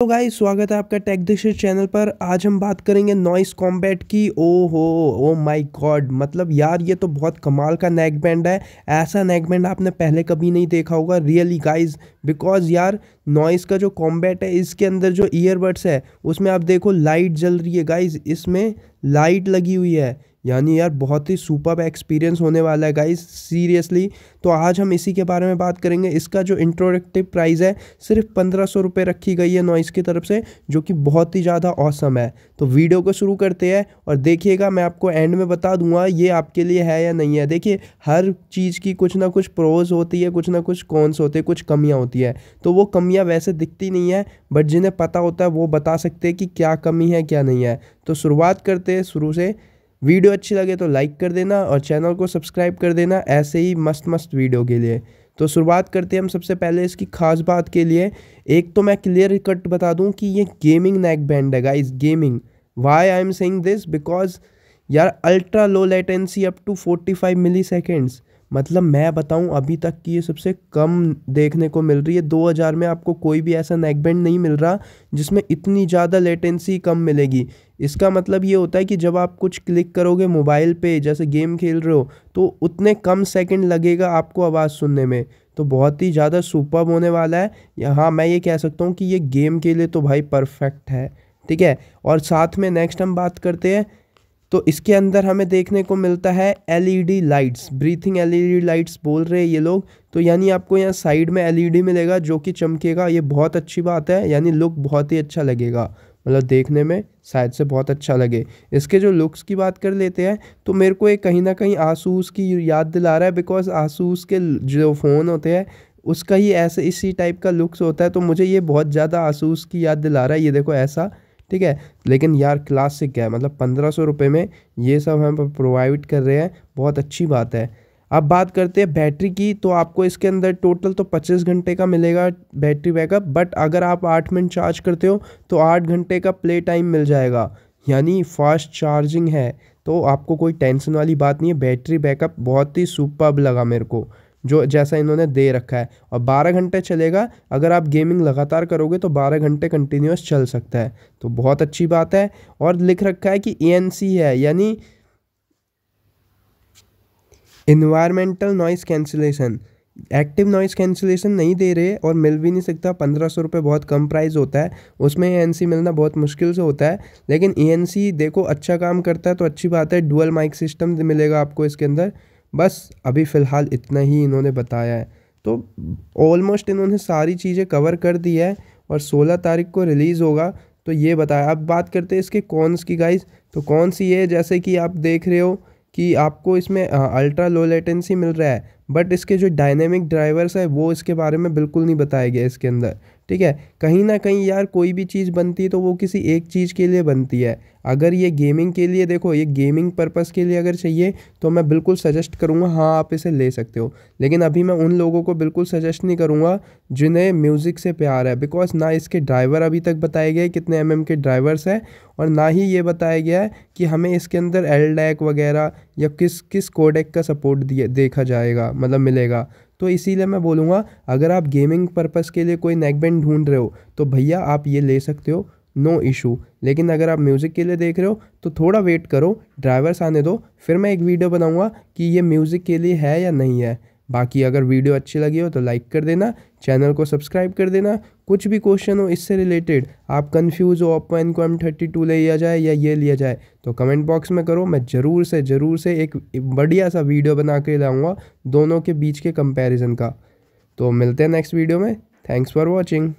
तो गाइस स्वागत है आपका टेक दिशा चैनल पर। आज हम बात करेंगे नॉइस कॉम्बैट की। ओ हो ओ माय गॉड मतलब यार, ये तो बहुत कमाल का नेक बैंड है। ऐसा नेक बैंड आपने पहले कभी नहीं देखा होगा। रियली गाइस बिकॉज़ यार नॉइस का जो कॉम्बैट है, इसके अंदर जो ईयरबड्स है, उसमें आप देखो लाइट जल रही है। गाइज़ इसमें लाइट लगी हुई है। यानी यार, बहुत ही सुपर एक्सपीरियंस होने वाला है गाइज़ सीरियसली तो आज हम इसी के बारे में बात करेंगे। इसका जो इंट्रोडक्टिव प्राइस है, सिर्फ़ पंद्रह सौ रुपये रखी गई है नॉइस की तरफ़ से, जो कि बहुत ही ज़्यादा औसम है। तो वीडियो को शुरू करते हैं और देखिएगा, मैं आपको एंड में बता दूँगा ये आपके लिए है या नहीं है। देखिए, हर चीज़ की कुछ ना कुछ प्रोज होती है, कुछ ना कुछ कॉन्स होते हैं, कुछ कमियाँ होती है। तो वो कमियाँ वैसे दिखती नहीं है बट जिन्हें पता होता है वो बता सकते हैं कि क्या कमी है, क्या नहीं है। तो शुरुआत करते हैं शुरू से। वीडियो अच्छी लगे तो लाइक कर देना और चैनल को सब्सक्राइब कर देना। ऐसे ही मस्त मस्त वीडियो के लिए। तो शुरुआत करते हैं हम सबसे पहले इसकी खास बात के लिए। एक तो मैं क्लियर कट बता दूँ कि ये गेमिंग नेक बैंड है guys gaming why I am saying this because यार ultra low latency up to forty five milliseconds मतलब मैं बताऊँ, अभी तक की ये सबसे कम देखने को मिल रही है। 2000 में आपको कोई भी ऐसा नेक बैंड नहीं मिल रहा, जिसमें इतनी ज़्यादा लेटेंसी कम मिलेगी। इसका मतलब ये होता है कि जब आप कुछ क्लिक करोगे मोबाइल पे, जैसे गेम खेल रहे हो तो उतने कम सेकंड लगेगा आपको आवाज़ सुनने में। तो बहुत ही ज़्यादा सुपर होने वाला है। हाँ मैं ये कह सकता हूँ कि ये गेम के लिए तो भाई परफेक्ट है, ठीक है? और साथ में नेक्स्ट हम बात करते हैं तो इसके अंदर हमें देखने को मिलता है LED lights breathing LED lights बोल रहे हैं ये लोग। तो यानी आपको यहाँ साइड में एलईडी मिलेगा जो कि चमकेगा, ये बहुत अच्छी बात है, यानी लुक बहुत ही अच्छा लगेगा। मतलब देखने में शायद से बहुत अच्छा लगे। इसके जो लुक्स की बात कर लेते हैं तो मेरे को एक कहीं ना कहीं आसूस की याद दिला रहा है बिकॉज़ आसूस के जो फ़ोन होते हैं, उसका ही ऐसे इसी टाइप का लुक्स होता है। तो मुझे ये बहुत ज़्यादा आसूस की याद दिला रहा है, ये देखो ऐसा। ठीक है? लेकिन यार क्लासिक है मतलब पंद्रह सौ रुपये में ये सब हम प्रोवाइड कर रहे हैं, बहुत अच्छी बात है। अब बात करते हैं बैटरी की तो आपको इसके अंदर टोटल तो पच्चीस घंटे का मिलेगा बैटरी बैकअप बट अगर आप आठ मिनट चार्ज करते हो तो आठ घंटे का प्ले टाइम मिल जाएगा। यानी फास्ट चार्जिंग है। तो आपको कोई टेंशन वाली बात नहीं है बैटरी बैकअप बहुत ही सुपर लगा मेरे को। जो जैसा इन्होंने दे रखा है। और बारह घंटे चलेगा, अगर आप गेमिंग लगातार करोगे तो बारह घंटे कंटिन्यूस चल सकता है। तो बहुत अच्छी बात है। और लिख रखा है कि ए है, यानी environmental noise cancellation active noise cancellation नहीं दे रहे और मिल भी नहीं सकता। पंद्रह सौ रुपये बहुत कम प्राइस होता है। उसमें ए मिलना बहुत मुश्किल से होता है। लेकिन ए देखो अच्छा काम करता है तो अच्छी बात है। डुअल माइक सिस्टम मिलेगा आपको इसके अंदर। बस अभी फ़िलहाल इतना ही इन्होंने बताया है। तो ऑलमोस्ट इन्होंने सारी चीज़ें कवर कर दी है और सोलह तारीख को रिलीज़ होगा। तो ये बताया अब बात करते हैं इसके कौन की गाइस तो कौन सी है, जैसे कि आप देख रहे हो कि आपको इसमें अल्ट्रा लो लेटेंसी मिल रहा है बट इसके जो डायनेमिक ड्राइवर्स है, वो इसके बारे में बिल्कुल नहीं बताया गया इसके अंदर। ठीक है? कहीं ना कहीं यार कोई भी चीज़ बनती है तो वो किसी एक चीज़ के लिए बनती है। अगर ये गेमिंग के लिए देखो, ये गेमिंग पर्पज़ के लिए अगर चाहिए तो मैं बिल्कुल सजेस्ट करूँगा हाँ आप इसे ले सकते हो। लेकिन अभी मैं उन लोगों को बिल्कुल सजेस्ट नहीं करूँगा, जिन्हें म्यूज़िक से प्यार है। बिकॉज़ ना इसके ड्राइवर अभी तक बताए गए कितने एम के ड्राइवर्स हैं, और ना ही ये बताया गया है कि हमें इसके अंदर एल वगैरह या किस किस कोडेक का सपोर्ट दिए, देखा जाएगा मतलब मिलेगा। तो इसीलिए मैं बोलूँगा, अगर आप गेमिंग पर्पज़ के लिए कोई नेकबैंड ढूंढ रहे हो तो भैया आप ये ले सकते हो नो इशू लेकिन अगर आप म्यूज़िक के लिए देख रहे हो तो थोड़ा वेट करो ड्राइवर्स आने दो, फिर मैं एक वीडियो बनाऊँगा कि ये म्यूज़िक के लिए है या नहीं है. बाकी अगर वीडियो अच्छी लगी हो तो लाइक कर देना चैनल को सब्सक्राइब कर देना कुछ भी क्वेश्चन हो, इससे रिलेटेड आप कंफ्यूज हो Oppo Enco M thirty two ले लिया जाए या ये लिया जाए तो कमेंट बॉक्स में करो। मैं ज़रूर से ज़रूर से एक बढ़िया सा वीडियो बना के लाऊँगा दोनों के बीच के कंपैरिजन का। तो मिलते हैं नेक्स्ट वीडियो में। Thanks for watching